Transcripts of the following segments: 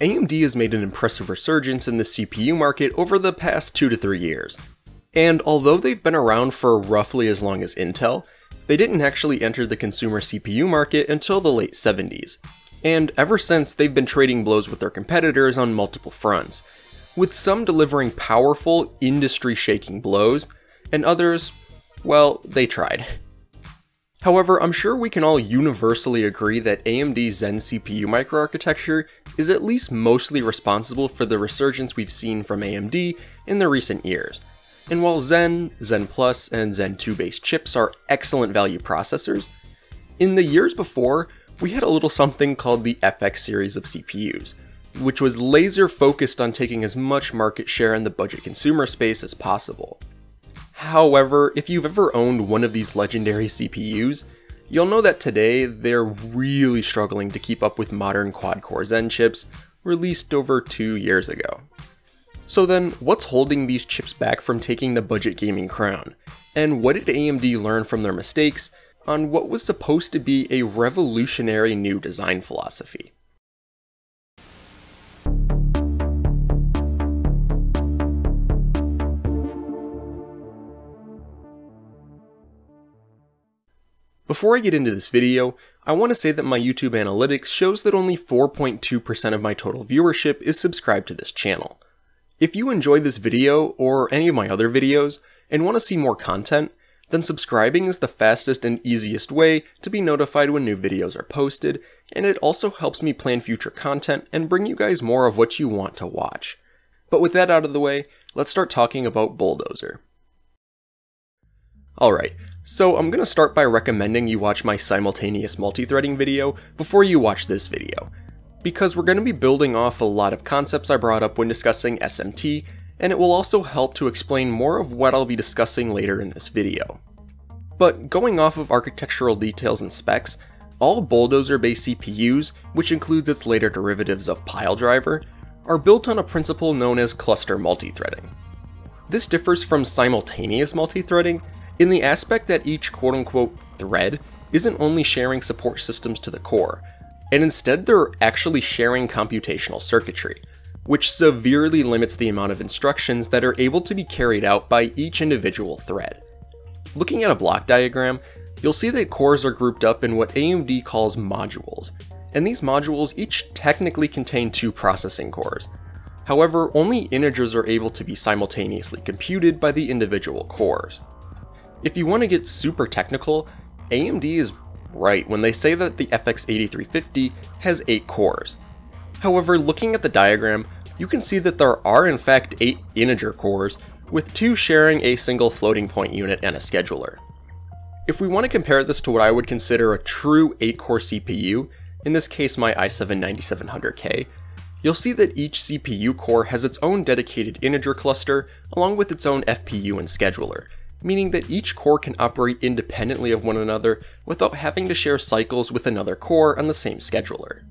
AMD has made an impressive resurgence in the CPU market over the past 2 to 3 years. And although they've been around for roughly as long as Intel, they didn't actually enter the consumer CPU market until the late 70s. And ever since, they've been trading blows with their competitors on multiple fronts, with some delivering powerful, industry shaking blows, and others, well, they tried. However, I'm sure we can all universally agree that AMD's Zen CPU microarchitecture is at least mostly responsible for the resurgence we've seen from AMD in the recent years. And while Zen, Zen Plus, and Zen 2 based chips are excellent value processors, in the years before, we had a little something called the FX series of CPUs, which was laser focused on taking as much market share in the budget consumer space as possible. However, if you've ever owned one of these legendary CPUs, you'll know that today they're really struggling to keep up with modern quad-core Zen chips released over two years ago. So then, what's holding these chips back from taking the budget gaming crown? And what did AMD learn from their mistakes on what was supposed to be a revolutionary new design philosophy? Before I get into this video, I want to say that my YouTube analytics shows that only 4.2% of my total viewership is subscribed to this channel. If you enjoyed this video, or any of my other videos, and want to see more content, then subscribing is the fastest and easiest way to be notified when new videos are posted, and it also helps me plan future content and bring you guys more of what you want to watch. But with that out of the way, let's start talking about Bulldozer. Alright, so I'm going to start by recommending you watch my simultaneous multi-threading video before you watch this video, because we're going to be building off a lot of concepts I brought up when discussing SMT, and it will also help to explain more of what I'll be discussing later in this video. But going off of architectural details and specs, all Bulldozer-based CPUs, which includes its later derivatives of Piledriver, are built on a principle known as cluster multithreading. This differs from simultaneous multithreading in the aspect that each quote unquote thread isn't only sharing support systems to the core, and instead they're actually sharing computational circuitry, which severely limits the amount of instructions that are able to be carried out by each individual thread. Looking at a block diagram, you'll see that cores are grouped up in what AMD calls modules, and these modules each technically contain two processing cores. However, only integers are able to be simultaneously computed by the individual cores. If you want to get super technical, AMD is right when they say that the FX 8350 has 8 cores. However, looking at the diagram, you can see that there are in fact 8 integer cores, with 2 sharing a single floating point unit and a scheduler. If we want to compare this to what I would consider a true 8-core CPU, in this case my i7-9700K, you'll see that each CPU core has its own dedicated integer cluster, along with its own FPU and scheduler, meaning that each core can operate independently of one another without having to share cycles with another core on the same scheduler.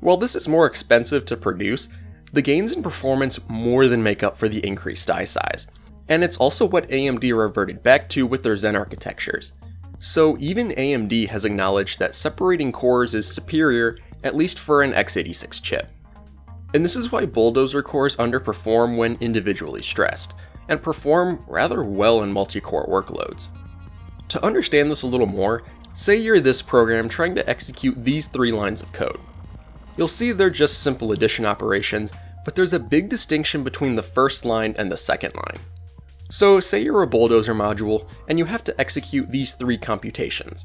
While this is more expensive to produce, the gains in performance more than make up for the increased die size, and it's also what AMD reverted back to with their Zen architectures. So even AMD has acknowledged that separating cores is superior, at least for an x86 chip. And this is why Bulldozer cores underperform when individually stressed, and perform rather well in multi-core workloads. To understand this a little more, say you're this program trying to execute these three lines of code. You'll see they're just simple addition operations, but there's a big distinction between the first line and the second line. So say you're a bulldozer module, and you have to execute these three computations.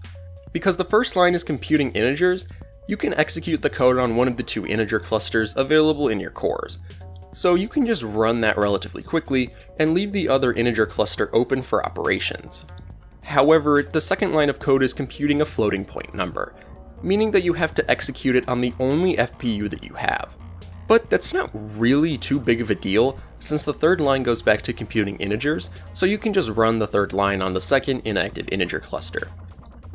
Because the first line is computing integers, you can execute the code on one of the two integer clusters available in your cores, so you can just run that relatively quickly and leave the other integer cluster open for operations. However, the second line of code is computing a floating point number, meaning that you have to execute it on the only FPU that you have. But that's not really too big of a deal, since the third line goes back to computing integers, so you can just run the third line on the second inactive integer cluster.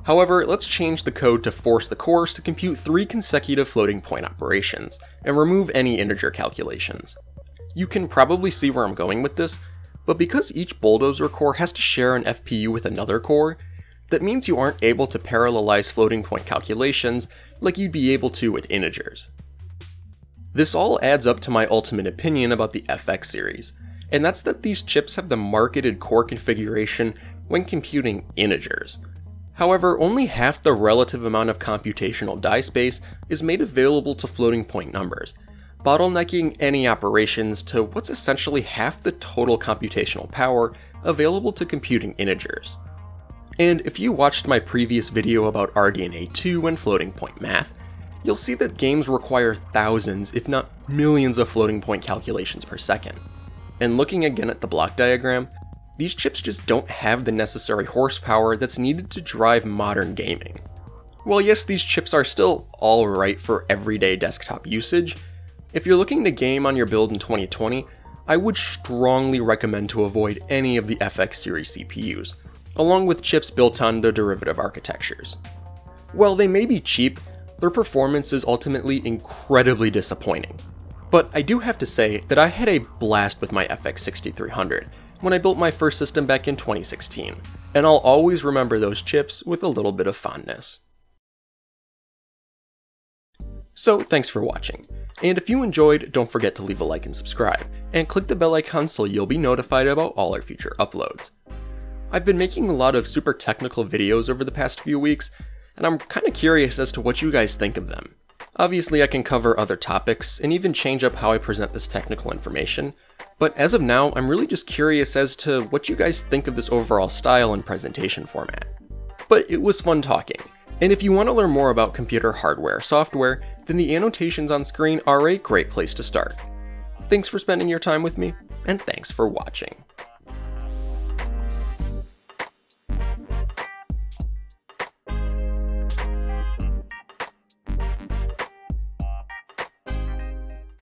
However, let's change the code to force the cores to compute three consecutive floating point operations, and remove any integer calculations. You can probably see where I'm going with this, but because each bulldozer core has to share an FPU with another core, that means you aren't able to parallelize floating point calculations like you'd be able to with integers. This all adds up to my ultimate opinion about the FX series, and that's that these chips have the marketed core configuration when computing integers. However, only half the relative amount of computational die space is made available to floating point numbers, bottlenecking any operations to what's essentially half the total computational power available to computing integers. And if you watched my previous video about RDNA 2 and floating point math, you'll see that games require thousands, if not millions of floating point calculations per second. And looking again at the block diagram, these chips just don't have the necessary horsepower that's needed to drive modern gaming. While yes, these chips are still alright for everyday desktop usage, if you're looking to game on your build in 2020, I would strongly recommend to avoid any of the FX series CPUs, along with chips built on the derivative architectures. While they may be cheap, their performance is ultimately incredibly disappointing. But I do have to say that I had a blast with my FX 6300 when I built my first system back in 2016, and I'll always remember those chips with a little bit of fondness. So thanks for watching, and if you enjoyed, don't forget to leave a like and subscribe, and click the bell icon so you'll be notified about all our future uploads. I've been making a lot of super technical videos over the past few weeks, and I'm kinda curious as to what you guys think of them. Obviously I can cover other topics, and even change up how I present this technical information, but as of now, I'm really just curious as to what you guys think of this overall style and presentation format. But it was fun talking, and if you want to learn more about computer hardware software, then the annotations on screen are a great place to start. Thanks for spending your time with me, and thanks for watching.